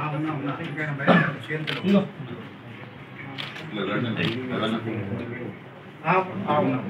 Ah, una, una 5,90%. Digo. Le dan, le dan. Ah, una.